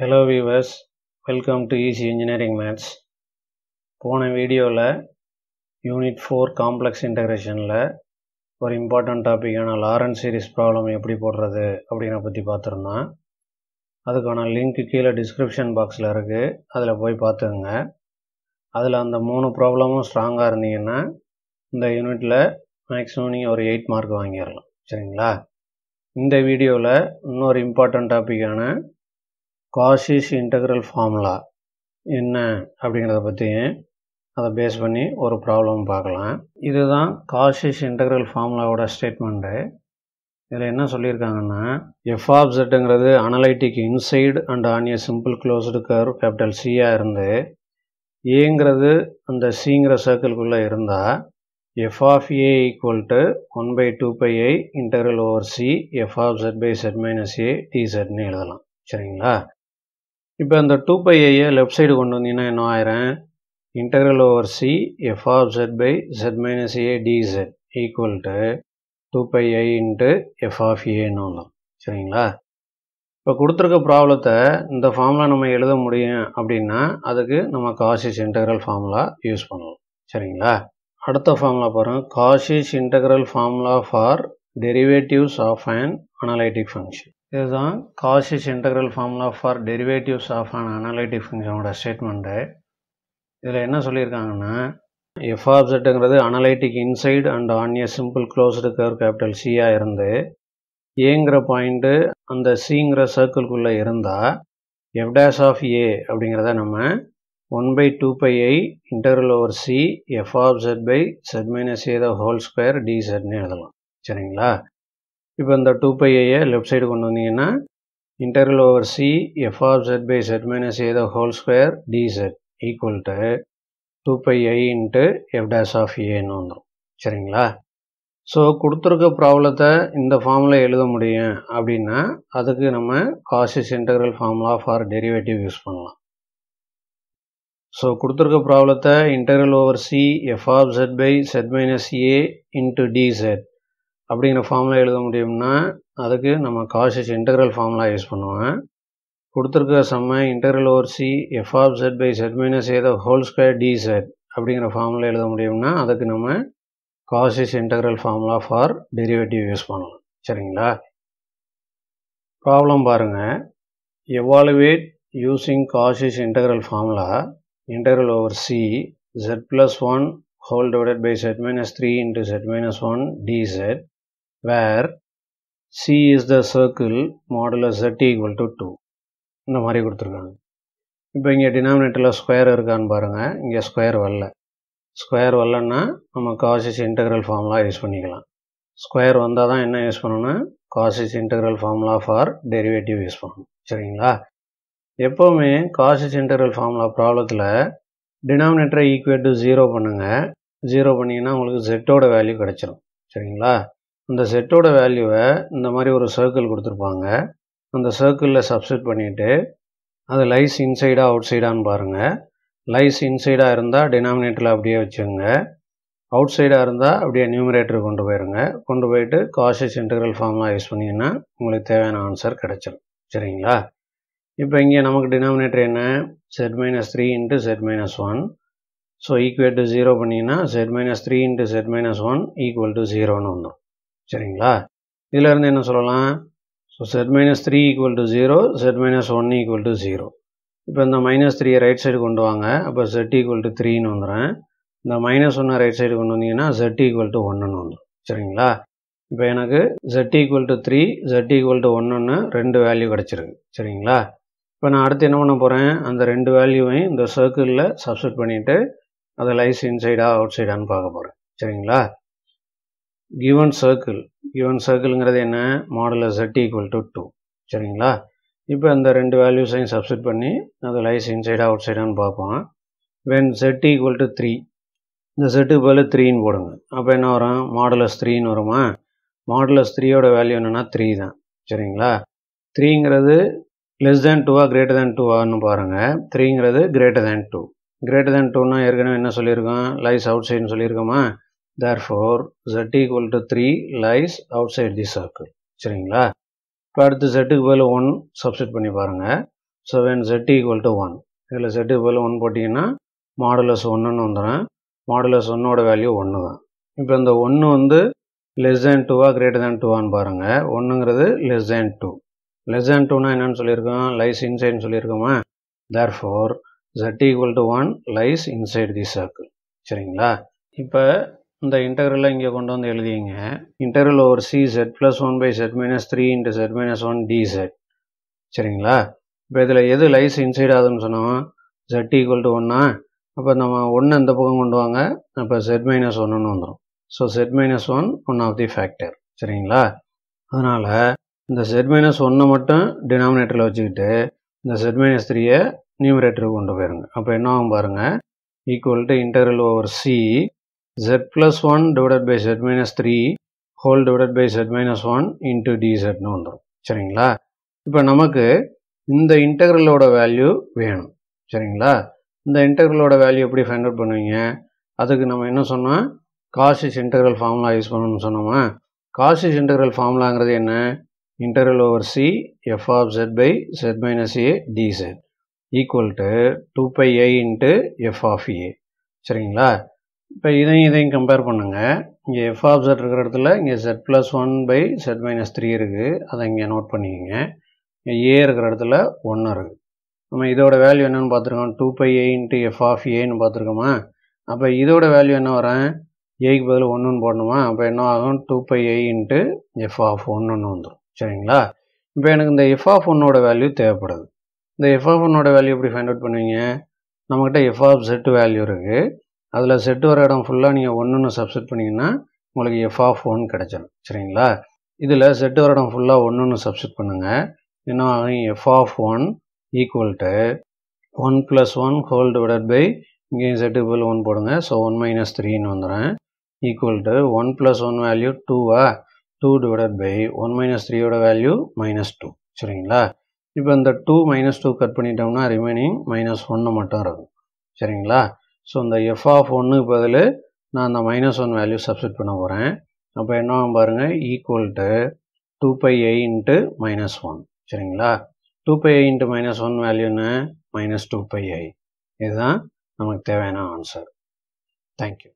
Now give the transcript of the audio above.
Hello viewers welcome to easy engineering maths போன வீடியோவில் unit four complex இன்டகிரேஷனில் ஒரு இம்பார்ட்டண்ட் டாப்பிக்கான லாரன்ஸ் சீரிஸ் ப்ராப்ளம் எப்படி போடுறது அப்படிங்கிற பற்றி பார்த்துருந்தோம். அதுக்கான லிங்க் கீழே டிஸ்கிரிப்ஷன் பாக்ஸில் இருக்குது அதில் போய் பார்த்துக்குங்க. அதில் அந்த மூணு ப்ராப்ளமும் ஸ்ட்ராங்காக இருந்தீங்கன்னா இந்த யூனிட்டில் மேக்ஸிமம் நீங்கள் ஒரு எயிட் மார்க் வாங்கிடலாம். சரிங்களா? இந்த வீடியோவில் இன்னொரு இம்பார்ட்டண்ட் டாப்பிக்கான காஷிஸ் இன்டகிரல் ஃபார்முலா என்ன அப்படிங்கிறத பற்றி அதை பேஸ் பண்ணி ஒரு ப்ராப்ளம் பார்க்கலாம். இதுதான் காஷிஸ் இன்டகிரல் ஃபார்முலாவோட ஸ்டேட்மெண்ட்டு. இதில் என்ன சொல்லியிருக்காங்கன்னா f of ஜெட்டுங்கிறது analytic inside and on a simple closed curve capital சியாக இருந்து ஏங்கிறது அந்த சிங்கிற சர்க்கிள்குள்ளே இருந்தால் f of a equal to one by two pi i integral over c f of z by z minus a d செட்னு எழுதலாம். சரிங்களா? இப்போ அந்த டூ பை ஐயை லெஃப்ட் சைடு கொண்டு வந்தீங்கன்னா என்ன ஆயிரம்? Integral over c f of z by z minus a dz equal to two pi i into f of ஏன்னு வந்தோம் சரிங்களா? இப்போ கொடுத்துருக்க ப்ராப்ளத்தை இந்த ஃபார்முலா நம்ம எழுத முடியும் அப்படின்னா அதுக்கு நம்ம காசிஸ் இன்டகிரல் ஃபார்முலா யூஸ் பண்ணலாம். சரிங்களா? அடுத்த ஃபார்முலா பாருங்கள் Cauchy's integral formula for derivatives of and analytic function இதுதான் Cauchy's integral formula for derivatives of an analytic ஃபங்க்ஷனோட statement இதில் என்ன சொல்லியிருக்காங்கன்னா f ஆப்ஜெக்ட்டுங்கிறது analytic inside and on a simple closed curve capital சியாக இருந்து ஏங்கிற பாயிண்ட்டு அந்த சிங்கிற சர்க்கிள்குள்ளே இருந்தால் எஃப் டேஷ் ஆஃப் ஏ அப்படிங்கிறத நம்ம one by two pi i interval over c f of z by z minus a the whole square d செட்னு எழுதலாம். சரிங்களா? இப்போ இந்த டூ பைஐயை லெஃப்ட் சைடு கொண்டு வந்தீங்கன்னா interval over c f of z by z minus a the whole square d z equal to two pi i into f dash of ஏன்னு வந்துடும் சரிங்களா? So கொடுத்துருக்க ப்ராப்ளத்தை இந்த ஃபார்மில் எழுத முடியும் அப்படின்னா அதுக்கு நம்ம Cauchy's integral formula for derivative use பண்ணலாம். ஸோ கொடுத்துருக்க ப்ராப்ளத்தை integral over c f of z by z minus a into d z அப்படிங்கிற ஃபார்முலா எழுத முடியும்னா அதுக்கு நம்ம காசிஸ் இன்டகிரல் ஃபார்முலா யூஸ் பண்ணுவேன் கொடுத்துருக்க செம்ம integral over c f of z by z minus a whole square d z அப்படிங்கிற formula எழுத முடியும்னா அதுக்கு நம்ம Cauchy's integral formula for derivative use பண்ணலாம். சரிங்களா? ப்ராப்ளம் பாருங்கள் evaluate using Cauchy's integral formula integral over c z plus 1 whole divided by z minus 3 into z minus 1 dz where c is the circle modulus z equal to 2 இந்த மாதிரி கொடுத்துருக்காங்க. இப்போ இங்கே டினாமினேட்டரில் square இருக்கான்னு பாருங்கள் இங்கே ஸ்கொயர் வரல. ஸ்கொயர் வரலன்னா நம்ம காசிஸ் இன்டகிரல் ஃபார்முலா யூஸ் பண்ணிக்கலாம். ஸ்கொயர் வந்தால் தான் என்ன யூஸ் பண்ணணும்? Cauchy's integral formula for derivative use பண்ணணும். சரிங்களா? எப்போவுமே காசிஸ் இன்டர்வல் ஃபார்முலா ப்ராப்ளத்தில் டினாமினேட்டரை ஈக்குவேட் டு ஜீரோ பண்ணுங்கள் ஜீரோ பண்ணிங்கன்னா உங்களுக்கு செட்டோட வேல்யூ கிடச்சிரும். சரிங்களா? அந்த செட்டோட வேல்யூவை இந்த மாதிரி ஒரு சர்க்கிள் கொடுத்துருப்பாங்க. அந்த சர்க்கிளில் சப்ஸ்டிட் பண்ணிவிட்டு அது லைஸ் இன்சைடாக அவுட் சைடான்னு பாருங்கள் லைஸ் இன்சைடாக இருந்தால் டினாமினேட்டரில் அப்படியே வச்சுங்க அவுட் சைடாக இருந்தால் அப்படியே நியூமரேட்டர் கொண்டு போயிருங்க. கொண்டு போயிட்டு காஷஸ் இன்டர்வல் ஃபார்ம்லாம் யூஸ் பண்ணிங்கன்னா உங்களுக்கு தேவையான ஆன்சர் கிடச்சிடும் சரிங்களா? இப்போ இங்கே நமக்கு டினாமினேட்டர் என்ன? Z minus three into z minus one so equate to zero பண்ணிங்கன்னா z minus three into z minus one equal to ஜீரோன்னு வந்துடும் சரிங்களா? இதிலேருந்து என்ன சொல்லலாம்? So z minus three equal to zero z minus one equal to zero இப்போ இந்த minus த்ரீயை ரைட் சைடு கொண்டு வாங்க. அப்போ செட் ஈக்குவல் டு த்ரீன்னு வந்துடுறேன் இந்த மைனஸ் ஒன்னை ரைட் சைடு கொண்டு வந்தீங்கன்னா செட் ஈக்குவல் டு ஒன்றுன்னு வந்துடும் சரிங்களா? இப்போ எனக்கு z equal to three z equal to ஒன்றுன்னு ரெண்டு வேல்யூ கிடச்சிருக்கு. சரிங்களா? இப்போ நான் அடுத்து என்ன பண்ண போகிறேன் அந்த ரெண்டு வேல்யூவையும் இந்த சர்க்கிளில் சப்ஸ்டிட் பண்ணிவிட்டு அதை லைஸ் இன்சைடா அவுட் சைடான்னு பார்க்க போகிறேன் சரிங்களா? கிவன் சர்க்கிள் கிவன் சர்க்கிளுங்கிறது என்ன? Modulus z equal to two சரிங்களா? இப்போ அந்த ரெண்டு வேல்யூஸையும் சப்ஸ்டிட் பண்ணி அதை லைஸ் இன்சைடாக அவுட் சைடான்னு பார்ப்போம். When z equal to three இந்த செட்டுக்கு பதில் த்ரீன்னு போடுங்க. அப்போ என்ன வரும்? மாடலஸ் த்ரீன்னு வருமா? மாடலஸ் த்ரீயோட வேல்யூ என்னென்னா த்ரீ தான். சரிங்களா? த்ரீங்கிறது லெஸ் தேன் டூவா கிரேட்டர் தேன் டூவான்னு பாருங்கள் த்ரீங்கிறது greater than two greater than டூன்னா ஏற்கனவே என்ன சொல்லியிருக்கோம்? லைஸ் அவுட் சைடுன்னு சொல்லியிருக்கோமா? Therefore z equal to three lies outside the circle சரிங்களா? இப்போ அடுத்து செட்டுக்கு பதில் ஒன் சப்ஸ்டிட் பண்ணி பாருங்கள் so when z equal to one இதில் செட்டுக்கு ஈக்குவல் ஒன் போட்டிங்கன்னா மாடுலஸ் ஒன்றுன்னு வந்துடும் மாடுலஸ் ஒன்னோட வேல்யூ ஒன்று தான். இப்போ இந்த ஒன்று வந்து லெஸ் தேன் டூவா கிரேட்டர் தேன் டூவான்னு பாருங்கள் ஒன்றுங்கிறது less than two less than டூனா என்னன்னு சொல்லியிருக்கோம்? லைஸ் இன்சைட்னு சொல்லியிருக்கோமா? Therefore z equal to one lies inside the circle சரிங்களா? இப்போ இந்த இன்டர்வலில் இங்கே கொண்டு வந்து எழுதிங்க. Interval over c z plus one by z minus three into z minus one d z சரிங்களா? இப்போ இதில் எது லைஸ் இன்சைட் ஆகுதுன்னு சொன்னோம் செட் ஈக்குவல் டு ஒன்னா அப்போ நம்ம ஒன்று இந்த பக்கம் கொண்டு வாங்க? அப்போ செட் மைனஸ் ஒன்றுன்னு வந்துடும் so z minus one one of the factor சரிங்களா? அதனால் இந்த செட் மைனஸ் ஒன்னை மட்டும் டினாமினேட்டரில் வச்சுக்கிட்டு இந்த செட் மைனஸ் த்ரீயை நியூமரேட்டருக்கு கொண்டு போயிருங்க. அப்போ என்ன ஆகும் பாருங்கள் equal to interval over c z plus one divided by z minus three whole divided by z minus one into டிசெட்னு வந்துடும் சரிங்களா? இப்போ நமக்கு இந்த இன்டெக்ரலோட வேல்யூ வேணும். சரிங்களா? இந்த இன்டெக்ரலோட வேல்யூ எப்படி ஃபைண்ட் அவுட் பண்ணுவீங்க? அதுக்கு நம்ம என்ன சொன்னால் காசிஸ் இன்டெக்ரல் ஃபார்முலா யூஸ் பண்ணணும்னு சொன்னோமா? காசிஸ் இன்டெக்ரல் ஃபார்முலாங்கிறது என்ன? Integral over c f of z by z minus a d z equal to two pi a into f of a சரிங்களா? இப்போ இதையும் இதையும் கம்பேர் பண்ணுங்கள் இங்கே எஃப் ஆஃப் செட் இருக்கிற இடத்துல இங்கே z plus one by z minus three இருக்குது அதை இங்கே நோட் பண்ணிக்கோங்க. இங்கே ஏ இருக்கிற இடத்துல ஒன்று இருக்குது நம்ம இதோட வேல்யூ என்னென்னு பார்த்துருக்கோம். Two pi a into f of ஏன்னு பார்த்துருக்கோமா? அப்போ இதோட வேல்யூ என்ன வரேன் ஏக்கு பதில் ஒன்றுன்னு போடணுமா? அப்போ என்ன ஆகும்? Two pi a into f of ஒன்றுன்னு வந்துடும் சரிங்களா? இப்போ எனக்கு இந்த எஃப் ஆஃப் ஒன்னோட வேல்யூ தேவைப்படுது. இந்த எஃப் ஆஃப் ஒன்னோட வேல்யூ எப்படி ஃபைண்ட் அவுட் பண்ணுவீங்க? நம்மக்கிட்ட எஃப் ஆஃப் செட் வேல்யூ இருக்குது அதில் செட்டு வர இடம் ஃபுல்லாக நீங்கள் ஒன்றுன்னு சப்ஸ்ட் பண்ணிங்கன்னா உங்களுக்கு எஃப் ஆஃப் ஒன் கிடச்சிடும் சரிங்களா? இதில் செட்டு வர இடம் ஃபுல்லாக ஒன்றுன்னு சப்ஸ்ட் பண்ணுங்கள் என்ன ஆகும் f of one equal to one plus one whole divided by இங்கேயும் செட்டு போல் ஒன் போடுங்க. ஸோ ஒன் மைனஸ் த்ரீன்னு வந்துடுறேன் equal to one plus one value டூவா two divided by one minus த்ரீயோட வேல்யூ மைனஸ் டூ சரிங்களா? இப்போ இந்த டூ மைனஸ் டூ கட் பண்ணிட்டோம்னா ரிமைனிங் மைனஸ் ஒன்று மட்டும் இருக்கும். சரிங்களா? ஸோ இந்த எஃப் ஆஃப் ஒன்றுக்கு பதில் நான் அந்த மைனஸ் ஒன் வேல்யூ சப்ஸ்டிட் பண்ண போகிறேன் அப்போ என்ன பாருங்கள் equal to two pi a into minus one சரிங்களா? Two pi a into minus one வேல்யூன்னு minus two pi i இதுதான் நமக்கு தேவையான ஆன்சர் தேங்க்யூ